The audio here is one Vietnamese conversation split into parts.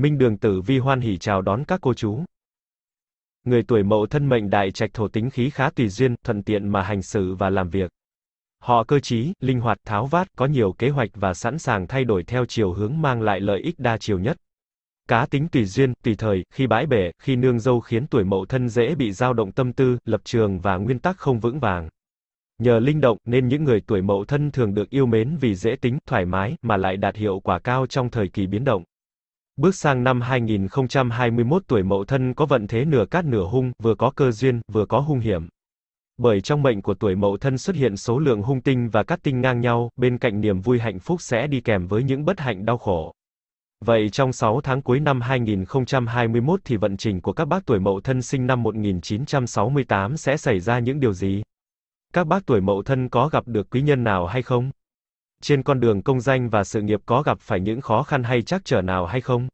Minh Đường Tử Vi hoan hỉ chào đón các cô chú. Người tuổi Mậu thân mệnh đại trạch thổ tính khí khá tùy duyên, thuận tiện mà hành xử và làm việc. Họ cơ trí, linh hoạt, tháo vát, có nhiều kế hoạch và sẵn sàng thay đổi theo chiều hướng mang lại lợi ích đa chiều nhất. Cá tính tùy duyên, tùy thời, khi bãi bể, khi nương dâu khiến tuổi mậu thân dễ bị dao động tâm tư, lập trường và nguyên tắc không vững vàng. Nhờ linh động, nên những người tuổi mậu thân thường được yêu mến vì dễ tính, thoải mái, mà lại đạt hiệu quả cao trong thời kỳ biến động. Bước sang năm 2021 tuổi mậu thân có vận thế nửa cát nửa hung, vừa có cơ duyên, vừa có hung hiểm. Bởi trong mệnh của tuổi mậu thân xuất hiện số lượng hung tinh và cát tinh ngang nhau, bên cạnh niềm vui hạnh phúc sẽ đi kèm với những bất hạnh đau khổ. Vậy trong 6 tháng cuối năm 2021 thì vận trình của các bác tuổi mậu thân sinh năm 1968 sẽ xảy ra những điều gì? Các bác tuổi mậu thân có gặp được quý nhân nào hay không? Trên con đường công danh và sự nghiệp có gặp phải những khó khăn hay trắc trở nào hay không?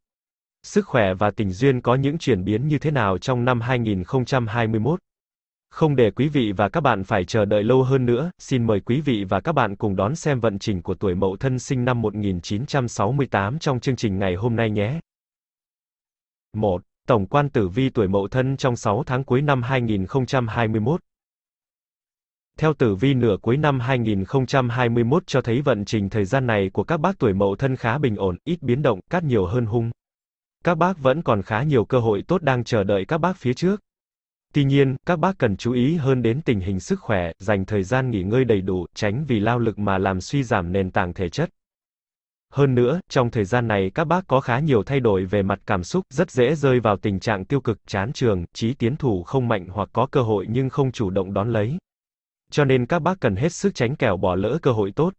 Sức khỏe và tình duyên có những chuyển biến như thế nào trong năm 2021? Không để quý vị và các bạn phải chờ đợi lâu hơn nữa, xin mời quý vị và các bạn cùng đón xem vận trình của tuổi Mậu Thân sinh năm 1968 trong chương trình ngày hôm nay nhé. 1. Tổng quan tử vi tuổi Mậu Thân trong 6 tháng cuối năm 2021. Theo tử vi nửa cuối năm 2021 cho thấy vận trình thời gian này của các bác tuổi Mậu Thân khá bình ổn, ít biến động, cát nhiều hơn hung. Các bác vẫn còn khá nhiều cơ hội tốt đang chờ đợi các bác phía trước. Tuy nhiên, các bác cần chú ý hơn đến tình hình sức khỏe, dành thời gian nghỉ ngơi đầy đủ, tránh vì lao lực mà làm suy giảm nền tảng thể chất. Hơn nữa, trong thời gian này các bác có khá nhiều thay đổi về mặt cảm xúc, rất dễ rơi vào tình trạng tiêu cực, chán trường, trí tiến thủ không mạnh hoặc có cơ hội nhưng không chủ động đón lấy. Cho nên các bác cần hết sức tránh kẻo bỏ lỡ cơ hội tốt.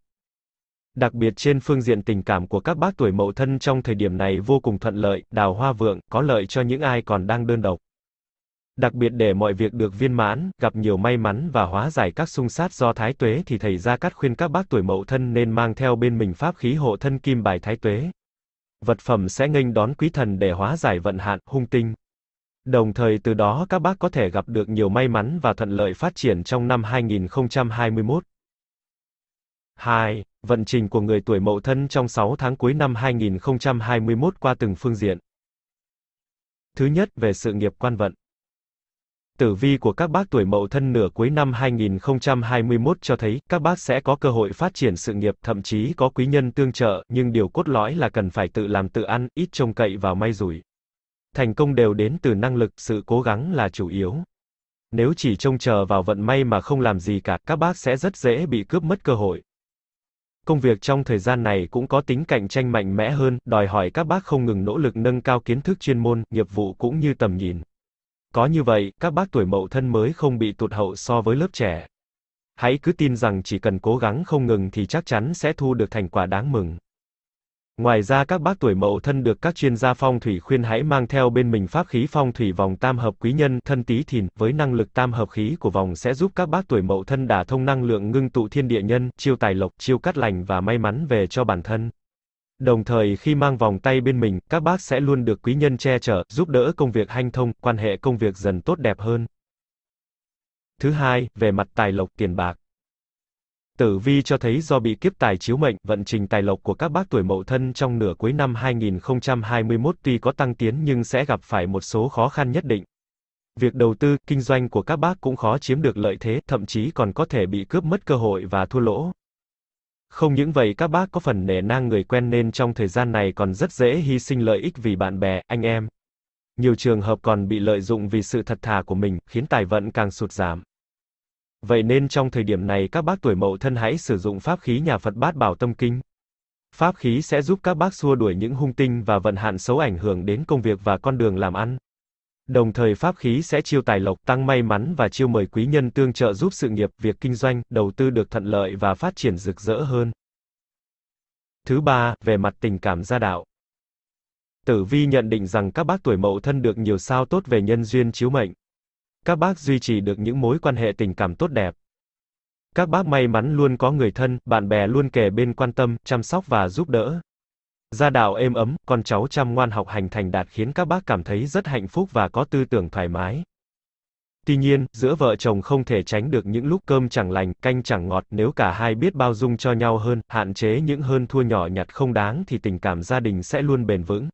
Đặc biệt trên phương diện tình cảm của các bác tuổi mậu thân trong thời điểm này vô cùng thuận lợi, đào hoa vượng, có lợi cho những ai còn đang đơn độc. Đặc biệt để mọi việc được viên mãn, gặp nhiều may mắn và hóa giải các xung sát do thái tuế thì thầy Gia Cát khuyên các bác tuổi mậu thân nên mang theo bên mình pháp khí hộ thân kim bài thái tuế. Vật phẩm sẽ nghênh đón quý thần để hóa giải vận hạn, hung tinh. Đồng thời từ đó các bác có thể gặp được nhiều may mắn và thuận lợi phát triển trong năm 2021. 2. Vận trình của người tuổi mậu thân trong 6 tháng cuối năm 2021 qua từng phương diện. Thứ nhất, về sự nghiệp quan vận. Tử vi của các bác tuổi mậu thân nửa cuối năm 2021 cho thấy, các bác sẽ có cơ hội phát triển sự nghiệp, thậm chí có quý nhân tương trợ, nhưng điều cốt lõi là cần phải tự làm tự ăn, ít trông cậy vào may rủi. Thành công đều đến từ năng lực, sự cố gắng là chủ yếu. Nếu chỉ trông chờ vào vận may mà không làm gì cả, các bác sẽ rất dễ bị cướp mất cơ hội. Công việc trong thời gian này cũng có tính cạnh tranh mạnh mẽ hơn, đòi hỏi các bác không ngừng nỗ lực nâng cao kiến thức chuyên môn, nghiệp vụ cũng như tầm nhìn. Có như vậy, các bác tuổi mậu thân mới không bị tụt hậu so với lớp trẻ. Hãy cứ tin rằng chỉ cần cố gắng không ngừng thì chắc chắn sẽ thu được thành quả đáng mừng. Ngoài ra các bác tuổi mậu thân được các chuyên gia phong thủy khuyên hãy mang theo bên mình pháp khí phong thủy vòng tam hợp quý nhân thân tí thìn, với năng lực tam hợp khí của vòng sẽ giúp các bác tuổi mậu thân đả thông năng lượng ngưng tụ thiên địa nhân, chiêu tài lộc, chiêu cát lành và may mắn về cho bản thân. Đồng thời khi mang vòng tay bên mình, các bác sẽ luôn được quý nhân che chở, giúp đỡ công việc hanh thông, quan hệ công việc dần tốt đẹp hơn. Thứ hai, về mặt tài lộc tiền bạc. Tử vi cho thấy do bị kiếp tài chiếu mệnh, vận trình tài lộc của các bác tuổi mậu thân trong nửa cuối năm 2021 tuy có tăng tiến nhưng sẽ gặp phải một số khó khăn nhất định. Việc đầu tư, kinh doanh của các bác cũng khó chiếm được lợi thế, thậm chí còn có thể bị cướp mất cơ hội và thua lỗ. Không những vậy các bác có phần nể nang người quen nên trong thời gian này còn rất dễ hy sinh lợi ích vì bạn bè, anh em. Nhiều trường hợp còn bị lợi dụng vì sự thật thà của mình, khiến tài vận càng sụt giảm. Vậy nên trong thời điểm này các bác tuổi mậu thân hãy sử dụng pháp khí nhà Phật Bát Bảo Tâm Kinh. Pháp khí sẽ giúp các bác xua đuổi những hung tinh và vận hạn xấu ảnh hưởng đến công việc và con đường làm ăn. Đồng thời pháp khí sẽ chiêu tài lộc, tăng may mắn và chiêu mời quý nhân tương trợ giúp sự nghiệp, việc kinh doanh, đầu tư được thuận lợi và phát triển rực rỡ hơn. Thứ ba, về mặt tình cảm gia đạo. Tử vi nhận định rằng các bác tuổi mậu thân được nhiều sao tốt về nhân duyên chiếu mệnh. Các bác duy trì được những mối quan hệ tình cảm tốt đẹp. Các bác may mắn luôn có người thân, bạn bè luôn kề bên quan tâm, chăm sóc và giúp đỡ. Gia đạo êm ấm, con cháu chăm ngoan học hành thành đạt khiến các bác cảm thấy rất hạnh phúc và có tư tưởng thoải mái. Tuy nhiên, giữa vợ chồng không thể tránh được những lúc cơm chẳng lành, canh chẳng ngọt, nếu cả hai biết bao dung cho nhau hơn, hạn chế những hơn thua nhỏ nhặt không đáng thì tình cảm gia đình sẽ luôn bền vững.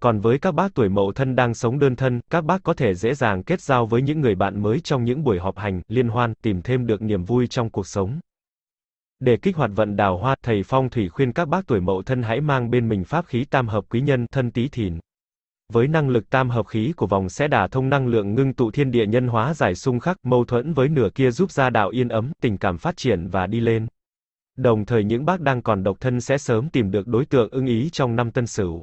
Còn với các bác tuổi mậu thân đang sống đơn thân, các bác có thể dễ dàng kết giao với những người bạn mới trong những buổi họp hành, liên hoan, tìm thêm được niềm vui trong cuộc sống. Để kích hoạt vận đào hoa, thầy phong thủy khuyên các bác tuổi mậu thân hãy mang bên mình pháp khí tam hợp quý nhân, thân tí thìn. Với năng lực tam hợp khí của vòng sẽ đả thông năng lượng ngưng tụ thiên địa nhân hóa giải xung khắc, mâu thuẫn với nửa kia giúp gia đạo yên ấm, tình cảm phát triển và đi lên. Đồng thời những bác đang còn độc thân sẽ sớm tìm được đối tượng ưng ý trong năm tân sửu.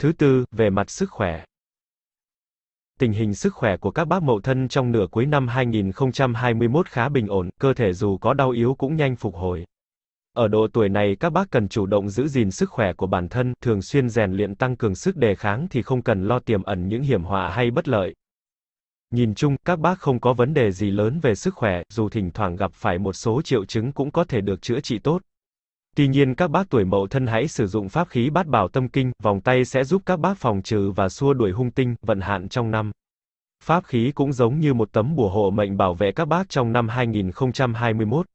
Thứ tư, về mặt sức khỏe. Tình hình sức khỏe của các bác mậu thân trong nửa cuối năm 2021 khá bình ổn, cơ thể dù có đau yếu cũng nhanh phục hồi. Ở độ tuổi này các bác cần chủ động giữ gìn sức khỏe của bản thân, thường xuyên rèn luyện tăng cường sức đề kháng thì không cần lo tiềm ẩn những hiểm họa hay bất lợi. Nhìn chung, các bác không có vấn đề gì lớn về sức khỏe, dù thỉnh thoảng gặp phải một số triệu chứng cũng có thể được chữa trị tốt. Tuy nhiên các bác tuổi mậu thân hãy sử dụng pháp khí bát bảo tâm kinh, vòng tay sẽ giúp các bác phòng trừ và xua đuổi hung tinh, vận hạn trong năm. Pháp khí cũng giống như một tấm bùa hộ mệnh bảo vệ các bác trong năm 2021.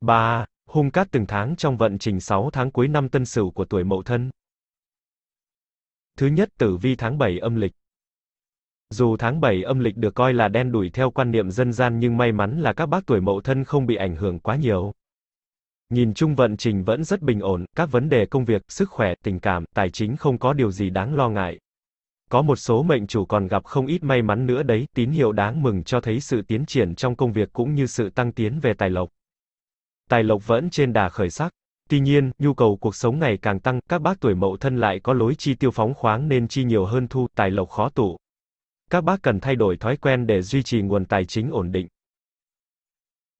3. Hung cát từng tháng trong vận trình 6 tháng cuối năm tân sửu của tuổi mậu thân. Thứ nhất tử vi tháng 7 âm lịch. Dù tháng 7 âm lịch được coi là đen đủi theo quan niệm dân gian nhưng may mắn là các bác tuổi mậu thân không bị ảnh hưởng quá nhiều. Nhìn chung vận trình vẫn rất bình ổn, các vấn đề công việc, sức khỏe, tình cảm, tài chính không có điều gì đáng lo ngại. Có một số mệnh chủ còn gặp không ít may mắn nữa đấy, tín hiệu đáng mừng cho thấy sự tiến triển trong công việc cũng như sự tăng tiến về tài lộc. Tài lộc vẫn trên đà khởi sắc. Tuy nhiên, nhu cầu cuộc sống ngày càng tăng, các bác tuổi mậu thân lại có lối chi tiêu phóng khoáng nên chi nhiều hơn thu, tài lộc khó tụ. Các bác cần thay đổi thói quen để duy trì nguồn tài chính ổn định.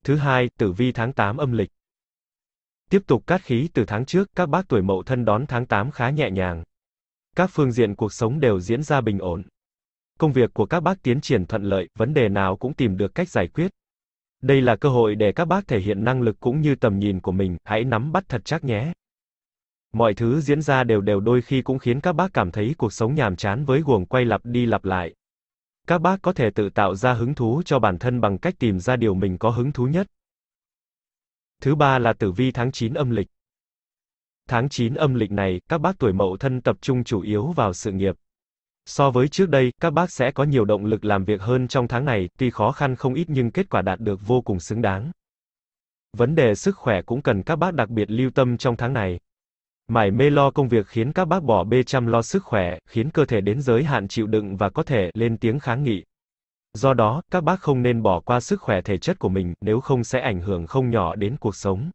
Thứ hai, tử vi tháng 8 âm lịch. Tiếp tục cát khí từ tháng trước, các bác tuổi mậu thân đón tháng 8 khá nhẹ nhàng. Các phương diện cuộc sống đều diễn ra bình ổn. Công việc của các bác tiến triển thuận lợi, vấn đề nào cũng tìm được cách giải quyết. Đây là cơ hội để các bác thể hiện năng lực cũng như tầm nhìn của mình, hãy nắm bắt thật chắc nhé. Mọi thứ diễn ra đều đều đôi khi cũng khiến các bác cảm thấy cuộc sống nhàm chán với guồng quay lặp đi lặp lại. Các bác có thể tự tạo ra hứng thú cho bản thân bằng cách tìm ra điều mình có hứng thú nhất. Thứ ba là tử vi tháng 9 âm lịch. Tháng 9 âm lịch này, các bác tuổi mậu thân tập trung chủ yếu vào sự nghiệp. So với trước đây, các bác sẽ có nhiều động lực làm việc hơn trong tháng này, tuy khó khăn không ít nhưng kết quả đạt được vô cùng xứng đáng. Vấn đề sức khỏe cũng cần các bác đặc biệt lưu tâm trong tháng này. Mải mê lo công việc khiến các bác bỏ bê chăm lo sức khỏe, khiến cơ thể đến giới hạn chịu đựng và có thể lên tiếng kháng nghị. Do đó, các bác không nên bỏ qua sức khỏe thể chất của mình, nếu không sẽ ảnh hưởng không nhỏ đến cuộc sống.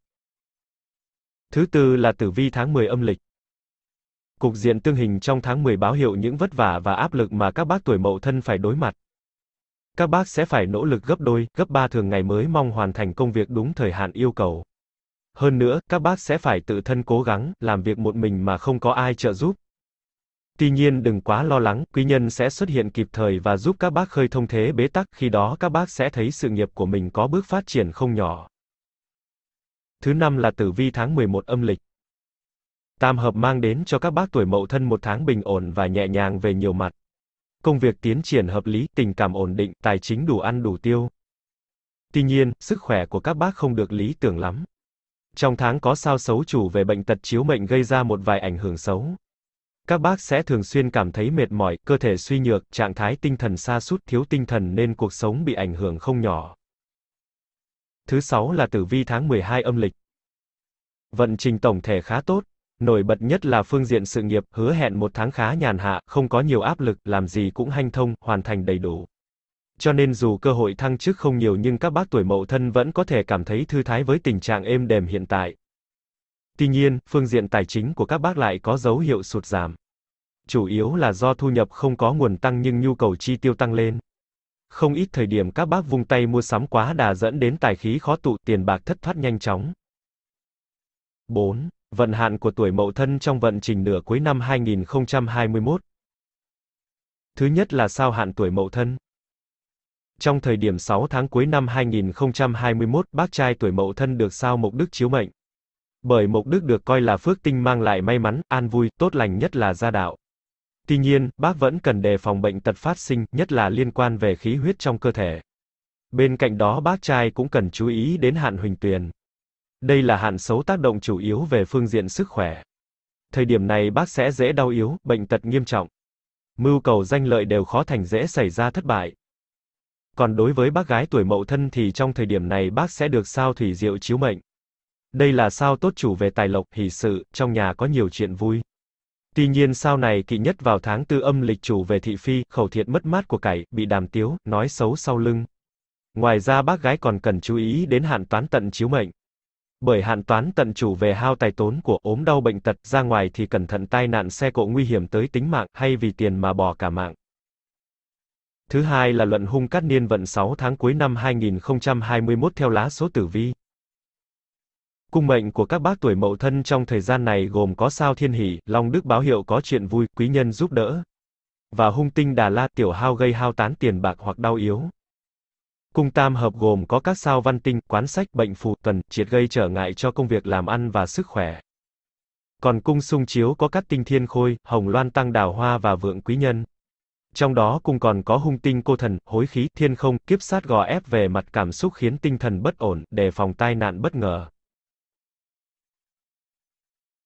Thứ tư là tử vi tháng 10 âm lịch. Cục diện tương hình trong tháng 10 báo hiệu những vất vả và áp lực mà các bác tuổi mậu thân phải đối mặt. Các bác sẽ phải nỗ lực gấp đôi, gấp ba thường ngày mới mong hoàn thành công việc đúng thời hạn yêu cầu. Hơn nữa, các bác sẽ phải tự thân cố gắng, làm việc một mình mà không có ai trợ giúp. Tuy nhiên đừng quá lo lắng, quý nhân sẽ xuất hiện kịp thời và giúp các bác khơi thông thế bế tắc, khi đó các bác sẽ thấy sự nghiệp của mình có bước phát triển không nhỏ. Thứ năm là tử vi tháng 11 âm lịch. Tam hợp mang đến cho các bác tuổi mậu thân một tháng bình ổn và nhẹ nhàng về nhiều mặt. Công việc tiến triển hợp lý, tình cảm ổn định, tài chính đủ ăn đủ tiêu. Tuy nhiên, sức khỏe của các bác không được lý tưởng lắm. Trong tháng có sao xấu chủ về bệnh tật chiếu mệnh gây ra một vài ảnh hưởng xấu. Các bác sẽ thường xuyên cảm thấy mệt mỏi, cơ thể suy nhược, trạng thái tinh thần sa sút thiếu tinh thần nên cuộc sống bị ảnh hưởng không nhỏ. Thứ sáu là tử vi tháng 12 âm lịch. Vận trình tổng thể khá tốt. Nổi bật nhất là phương diện sự nghiệp, hứa hẹn một tháng khá nhàn hạ, không có nhiều áp lực, làm gì cũng hanh thông, hoàn thành đầy đủ. Cho nên dù cơ hội thăng chức không nhiều nhưng các bác tuổi mậu thân vẫn có thể cảm thấy thư thái với tình trạng êm đềm hiện tại. Tuy nhiên, phương diện tài chính của các bác lại có dấu hiệu sụt giảm. Chủ yếu là do thu nhập không có nguồn tăng nhưng nhu cầu chi tiêu tăng lên. Không ít thời điểm các bác vung tay mua sắm quá đà dẫn đến tài khí khó tụ, tiền bạc thất thoát nhanh chóng. 4. Vận hạn của tuổi Mậu Thân trong vận trình nửa cuối năm 2021. Thứ nhất là sao hạn tuổi Mậu Thân. Trong thời điểm 6 tháng cuối năm 2021, bác trai tuổi Mậu Thân được sao Mộc Đức chiếu mệnh. Bởi Mộc Đức được coi là phước tinh mang lại may mắn, an vui, tốt lành nhất là gia đạo. Tuy nhiên, bác vẫn cần đề phòng bệnh tật phát sinh, nhất là liên quan về khí huyết trong cơ thể. Bên cạnh đó bác trai cũng cần chú ý đến hạn huỳnh tuyền. Đây là hạn xấu tác động chủ yếu về phương diện sức khỏe. Thời điểm này bác sẽ dễ đau yếu, bệnh tật nghiêm trọng. Mưu cầu danh lợi đều khó thành dễ xảy ra thất bại. Còn đối với bác gái tuổi mậu thân thì trong thời điểm này bác sẽ được sao thủy diệu chiếu mệnh. Đây là sao tốt chủ về tài lộc, hỷ sự, trong nhà có nhiều chuyện vui. Tuy nhiên sao này kỵ nhất vào tháng tư âm lịch chủ về thị phi, khẩu thiện mất mát của cải, bị đàm tiếu, nói xấu sau lưng. Ngoài ra bác gái còn cần chú ý đến hạn toán tận chiếu mệnh. Bởi hạn toán tận chủ về hao tài tốn của ốm đau bệnh tật, ra ngoài thì cẩn thận tai nạn xe cộ nguy hiểm tới tính mạng, hay vì tiền mà bỏ cả mạng. Thứ hai là luận hung cát niên vận 6 tháng cuối năm 2021 theo lá số tử vi. Cung mệnh của các bác tuổi mậu thân trong thời gian này gồm có sao thiên hỷ, long đức báo hiệu có chuyện vui, quý nhân giúp đỡ. Và hung tinh đà la tiểu hao gây hao tán tiền bạc hoặc đau yếu. Cung tam hợp gồm có các sao văn tinh, quán sách, bệnh phù, tuần, triệt gây trở ngại cho công việc làm ăn và sức khỏe. Còn cung sung chiếu có các tinh thiên khôi, hồng loan tăng đào hoa và vượng quý nhân. Trong đó cung còn có hung tinh cô thần, hối khí, thiên không, kiếp sát gò ép về mặt cảm xúc khiến tinh thần bất ổn, đề phòng tai nạn bất ngờ.